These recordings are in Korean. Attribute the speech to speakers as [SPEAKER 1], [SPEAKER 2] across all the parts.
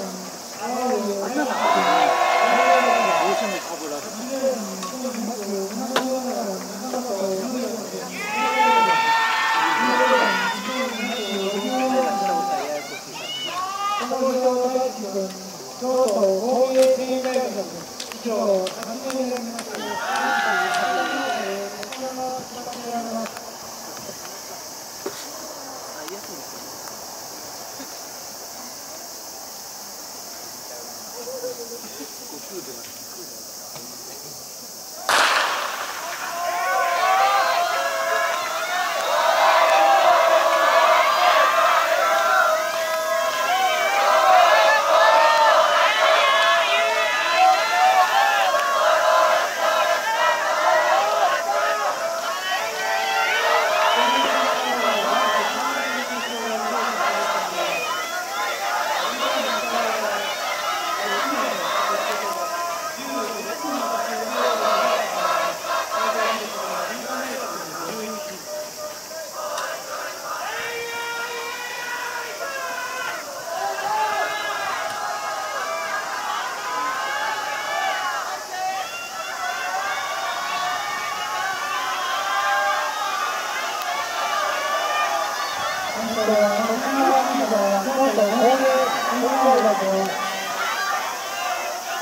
[SPEAKER 1] ちょっと、食じゃない。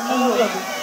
[SPEAKER 1] Thank you.